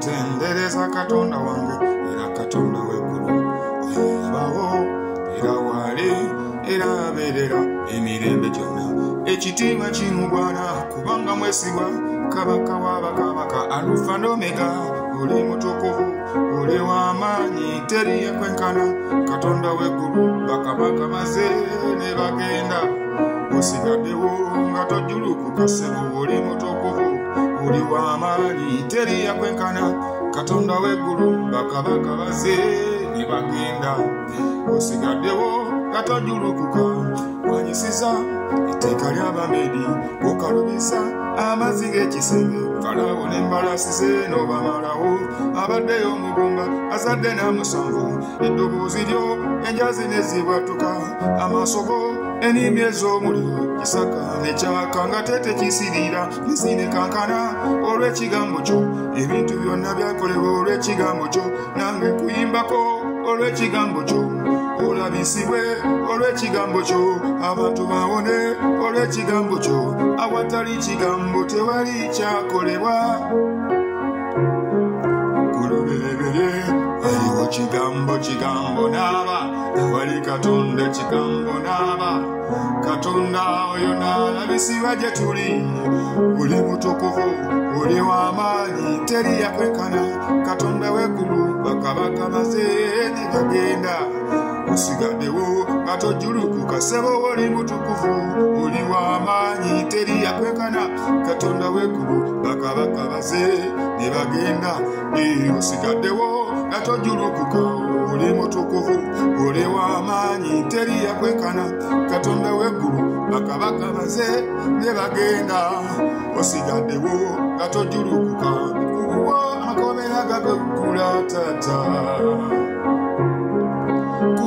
ntendereza katonda wange era katonda weggulu yabawo era waali era abeerera emirembe gyonna. Ekitiibwa kimugwana kubanga mwesigwa kabaka wabakabaka alufa n'omega oli mutukuvu oli w'amaanyi teri yakwenkana katonda weggulu bakabaka baze ne bagenda. Osigaddewo nga tojjulukuka ssebo oli mutukuvu oli w'amaanyi teri yakwenkana katonda weggulu bakabaka baze ne bagenda. Osigaddewo nga tojjulukuka wanyisiza etteeka ly'abamedi okalubisa amazzi g'ekisenge falaawo n'embalasi ze n'obamalawo abaddeyo omugumba azadde n'amusanvu. Eddoboozi lyo enjazi nezibwatuka amaaso go enimbi ez'omuliro kisaka nekyaka nga tete kisiriira nezinekankana olw'ekigambo kyo ebintu byonna byakolebwa olw'ekigambo kyo nange kuyimbako olw'ekigambo kyo olabisibwe olw'ekigambo kyo. Abantu bawone olw'ekigambo kyo. Awatali kigambo tewali kyakolebwa. Kuluberebere aliwo kigambo kigambo naaba ewali katonda kigambo naaba katonda oyo naalabisibwa gye tuli. Oli mutukuvu oli w'amaanyi teri yakwenkana katonda w'eggulu bakabaka ne bagenda osigaddewo nga tojjulukuka ssebo oli mutukuvu oli w'amaanyi teri yakwenkana katonda w'eggulu bakabaka baze ne bagenda osigaddewo nga tojjulukuka oli mutukuvu oli w'amaanyi teri yakwenkana katonda w'eggulu bakabaka baze ne bagenda osigaddewo nga tojjulukuka kubuwa amakomera gageggula tata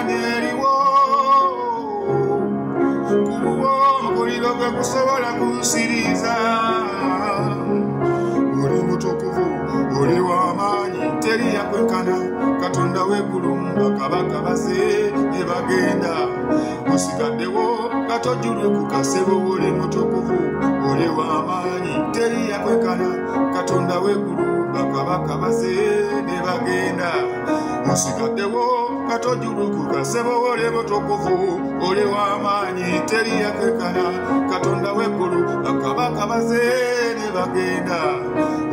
tesobola danyeriwo kubuwo omuliro gwe gusobola kunsiriza. Oli mutukuvu oli w'amaanyi teri yakwenkana katonda w'eggulu bakabaka baze ne bagenda. Osigaddewo nga tojjulukuka ssebo oli mutukuvu oli w'amaanyi teri yakwenkana katonda w'eggulu bakabaka baze ne bagenda. Osigaddewo nga tojjulukuka ssebo oli mutukuvu oli w'amaanyi teri yakwenkana katonda w'eggulu bakabaka baze ne bagenda.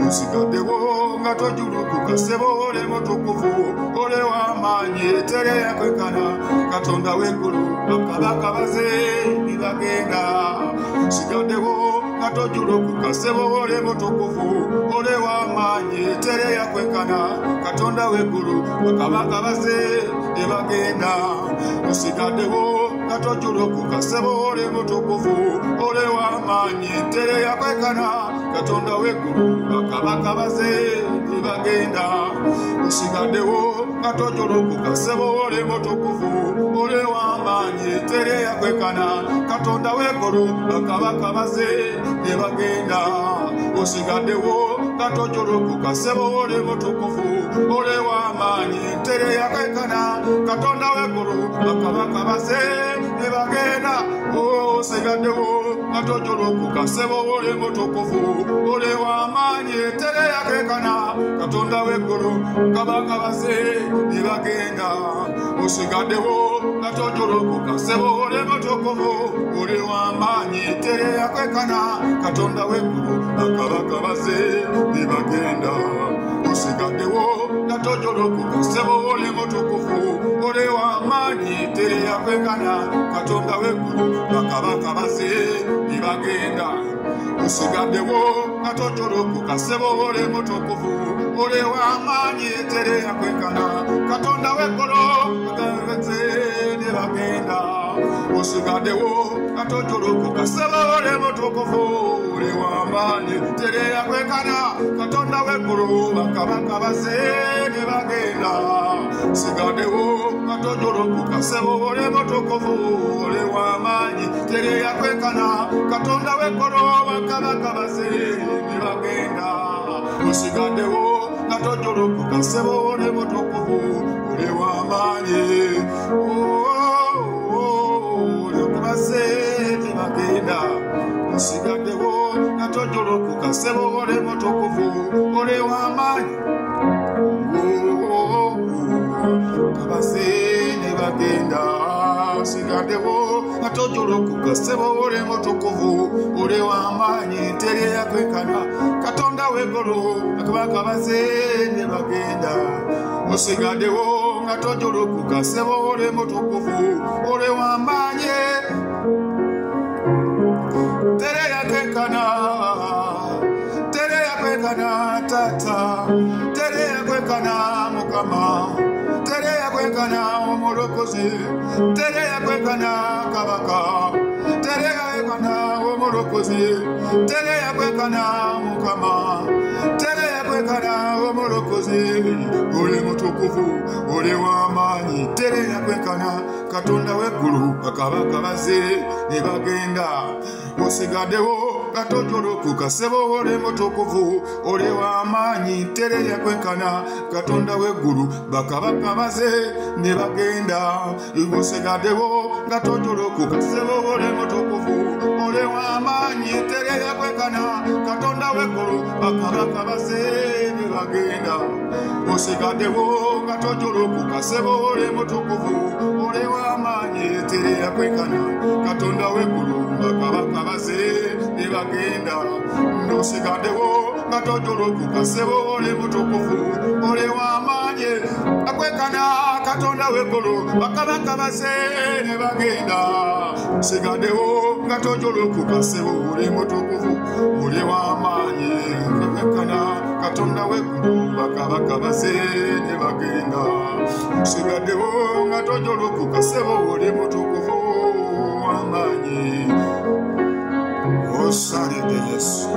Osigaddewo nga tojjulukuka ssebo oli mutukuvu oli w'amaanyi teri yakwenkana katonda w'eggulu bakabaka baze ne bagenda. Osigaddewo nga tojjulukuka ssebo oli mutukuvu oli w'amaanyi teri yakwenkana katonda w'eggulu bakabaka baze ne bagenda. Osigaddewo nga tojjulukuka ssebo oli mutukuvu oli w'amaanyi teri yakwekana katonda w'eggulu bakabaka baze ne bagenda osigaddewo nga tojjulukuka ssebo oli mutukuvu oli w'amaanyi teri yakwekana katonda w'eggulu bakabaka baze ne bagenda osigaddewo nga tojjulukuka ssebo oli mutukuvu oli w'amaanyi teri yakwekana katonda w'eggulu bakabaka baze ne bagenda osigaddewo nga tojjulukuka ssebo oli mutukuvu oli w'amaanyi teri yakekana katonda w'eggulu kabaka baze ne bagenda. Osigaddewo nga tojjulukuka ssebo oli mutukuvu oli w'amaanyi teri yakwekana katonda w'eggulu bakabaka baze ne bagenda. Osigaddewo nga tojjulukuka ssebo oli mutukuvu oli w'amaanyi teri yakwekana katonda w'eggulu bakabaka baze bagenda. Osigaddewo nga tojjulukuka ssebo oli mutukuvu oli w'amaanyi teri yakwekana katonda w'eggulu bakaze ne bagenda. Osigaddewo nga tojjulukuka ssebo oli mutukuvu oli w'amaanyi tereya kwekana katonda w'eggulu bakabaka baze ne bagenda sigaddewo katojolokuka sebo ole motokovu ole w'amaanyi tereya kwekana katonda w'eggulu bakabaka baze ne bagenda osigaddewo katojolokuka sebo ole motokovu ole w'amaanyi olyokubaze ne bagenda osigaddewo katojolokuka sebo ole motokovu ole w'amaanyi kabase ne bagenda sigaddewo katojolokuka sebo ole motokovu ole w'amaanyi teryeyakwekana katonda w'eggulu akabakabaze ne bagenda. Osigaddewo nga tojolokuka sebo ole motokovu ole w'amaanyi tereyakekana tereyakekana tereyakekana mukama. Tereyakekana omulokozi. Tereyakekana kabaka. Tereyakekana omulokozi. Tereyakekana mukama. Tereyakekana omulokozi. Oli mutukuvu oli w'amaanyi tereyakekana katonda w'eggulu bakabaka baze ne bagenda. Osigaddewo katojolokuka sebo ole mutukuvu ole w'amaanyi tereyakekana katonda w'eggulu bakabaka baze ne bagenda. Osigaddewo katojolokuka sebo ole mutukuvu ole w'amaanyi tereyakekana katonda w'eggulu bakabaka baze ne bagenda. Osigaddewo katojolokuka sebo ole mutukuvu ole w'amaanyi tereyakekana katonda w'eggulu bakabaka baze ne bagenda nosigaddewo katojolokuka sebo ole mutukuvu ole w'amaanyi akwekana katonda w'eggulu bakabaka baze ne bagenda. Sigaddewo katojolokuka sebo ole mutukuvu ole w'amaanyi akwekana katonda w'eggulu bakabaka baze ne bagenda. Sigaddewo nga tojolokuka sebo ole mutukuvu Rosário de Yesu.